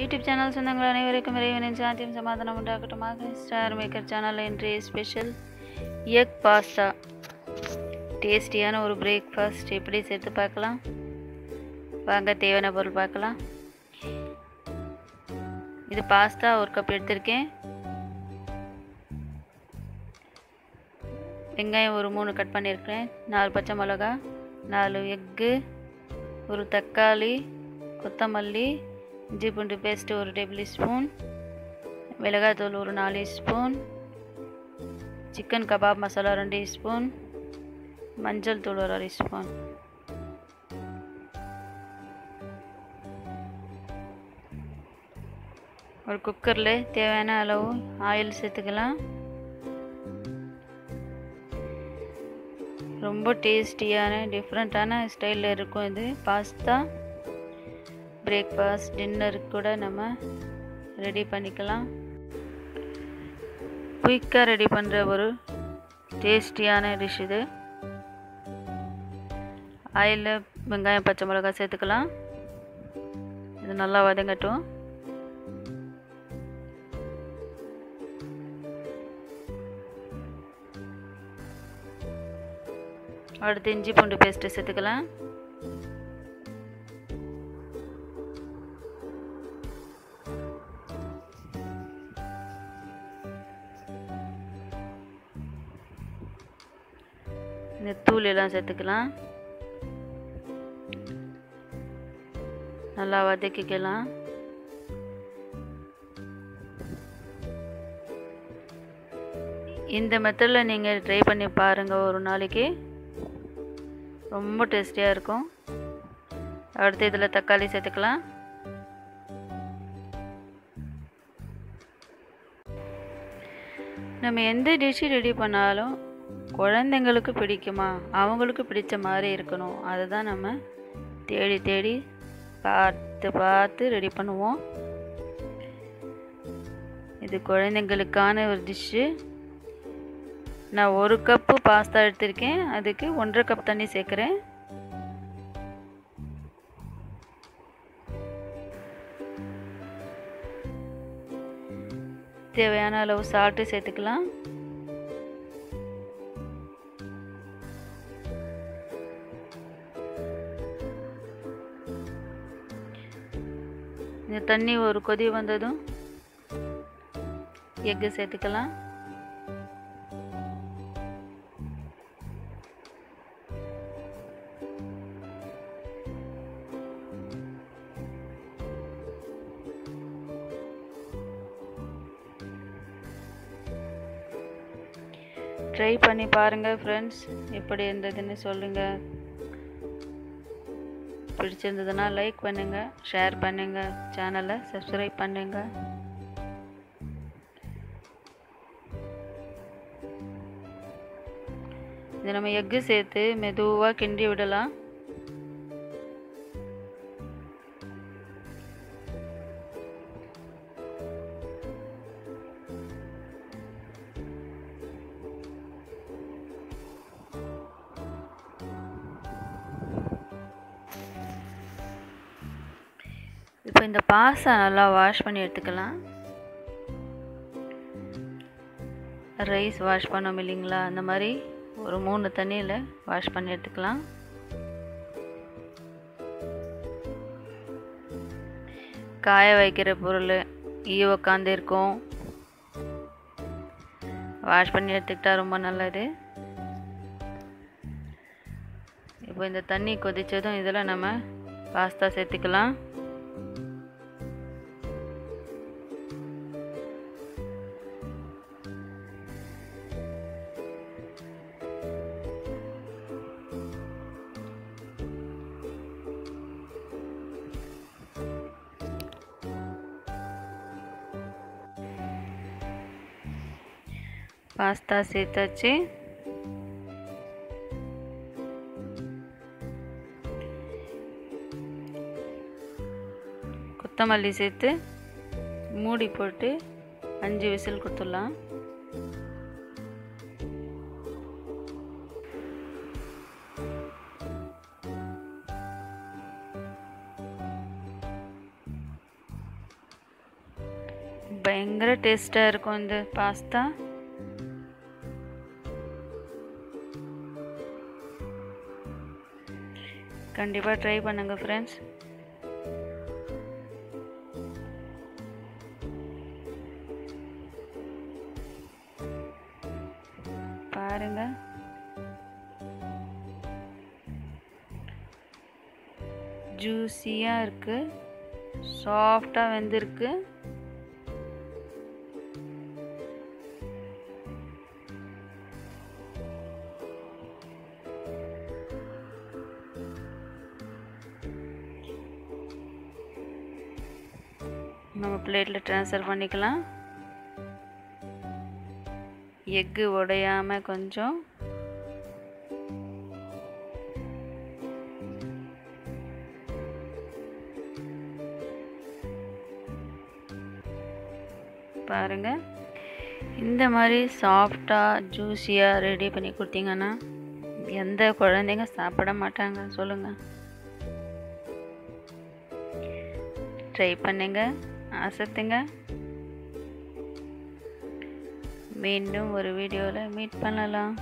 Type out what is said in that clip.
YouTube channel சொந்தங்கள் அனைவருக்கும் இறைவனின் சாந்தியும் சமாதானம் உண்டாகட்டுமாக ஸ்டார் மேக்கர் சேனல் இன்றைய ஸ்பெஷல் எக் பாஸ்தா டேஸ்டியான ஒரு பிரேக்ஃபாஸ்ட் எப்படி சேர்த்து பார்க்கலாம்? வாங்க தேவையான பொருள் பார்க்கலாம். இது பாஸ்தா ஒரு கப் எடுத்திருக்கேன். வெங்காயம் ஒரு மூணு கட் பண்ணியிருக்கிறேன். நாலு பச்சை மிளகா நாலு எக்கு ஒரு தக்காளி கொத்தமல்லி இஞ்சி பூண்டு பேஸ்ட்டு ஒரு டேபிள் ஸ்பூன் மிளகாத்தூள் ஒரு நாலு ஸ்பூன் சிக்கன் கபாப் மசாலா ரெண்டு ஸ்பூன் மஞ்சள் தூள் ஒரு அரை ஸ்பூன் ஒரு குக்கரில் தேவையான அளவு ஆயில் சேர்த்துக்கலாம். ரொம்ப டேஸ்டியான டிஃப்ரெண்ட்டான ஸ்டைலில் இருக்கும் இது. பாஸ்தா பிரேக்ஃபாஸ்ட் டின்னருக்கு கூட நம்ம ரெடி பண்ணிக்கலாம். குயிக்காக ரெடி பண்ணுற ஒரு டேஸ்டியான டிஷ் இது. ஆயிலில் வெங்காயம் பச்சை மிளகாய் சேர்த்துக்கலாம். இது நல்லா வதங்கட்டும். அடுத்து இஞ்சி பூண்டு பேஸ்ட்டு சேர்த்துக்கலாம். இந்த தூள் எல்லாம் சேர்த்துக்கலாம். நல்லா வதக்கிக்கலாம். இந்த மெத்தடில் நீங்கள் ட்ரை பண்ணி பாருங்கள் ஒரு நாளைக்கு. ரொம்ப டேஸ்டியாக இருக்கும். அடுத்து இதில் தக்காளி சேர்த்துக்கலாம். நம்ம எந்த டிஷ்ஷு ரெடி பண்ணாலும் குழந்தைங்களுக்கு பிடிக்குமா? அவங்களுக்கு பிடிச்ச மாதிரி இருக்கணும். அதை தான் நம்ம தேடி தேடி பார்த்து பார்த்து ரெடி பண்ணுவோம். இது குழந்தைங்களுக்கான ஒரு டிஷ்ஷு நான் ஒரு கப்பு பாஸ்தா எடுத்திருக்கேன். அதுக்கு ஒன்றரை கப் தண்ணி சேர்க்குறேன். தேவையான அளவு சால்ட்டு சேர்த்துக்கலாம். இந்த தண்ணி ஒரு கொதி வந்ததும் எக்கு சேர்த்துக்கலாம். ட்ரை பண்ணி பாருங்கள் ஃப்ரெண்ட்ஸ் எப்படி இருந்ததுன்னு சொல்லுங்கள் பிடிச்சிருந்ததுன்னா லைக் பண்ணுங்கள் ஷேர் பண்ணுங்கள் சேனலை சப்ஸ்கிரைப் பண்ணுங்கள் இது நம்ம எக்கு சேர்த்து மெதுவாக கிண்டி விடலாம். இப்போ இந்த பாஸை நல்லா வாஷ் பண்ணி எடுத்துக்கலாம். ரைஸ் வாஷ் பண்ணோம் இல்லைங்களா? அந்த மாதிரி ஒரு மூணு தண்ணியில் வாஷ் பண்ணி எடுத்துக்கலாம். காய வைக்கிற பொருள் ஈ உக்காந்து இருக்கும். வாஷ் பண்ணி எடுத்துக்கிட்டா ரொம்ப நல்லது. இப்போ இந்த தண்ணி கொதித்ததும் இதில் நம்ம பாஸ்தா சேர்த்துக்கலாம். பாஸ்தா சேர்த்தாச்சு. கொத்தமல்லி சேர்த்து மூடி போட்டு அஞ்சு விசில் கொடுத்துடலாம். பயங்கர டேஸ்ட்டாக இருக்கும் இந்த பாஸ்தா. கண்டிப்பாக ட்ரை பண்ணுங்கள் ஃப்ரெண்ட்ஸ் பாருங்க. ஜூஸியாக இருக்குது சாஃப்டாக வெந்திருக்கு. நம்ம பிளேட்டில் ட்ரான்ஸ்ஃபர் பண்ணிக்கலாம். எக்கு உடையாமல் கொஞ்சம். பாருங்கள் இந்த மாதிரி சாஃப்டாக ஜூஸியாக ரெடி பண்ணி கொடுத்தீங்கன்னா எந்த குழந்தைங்க சாப்பிட மாட்டாங்க சொல்லுங்கள் ட்ரை பண்ணுங்கள் அசத்துங்க மீண்டும் ஒரு வீடியோவில் மீட் பண்ணலாம்.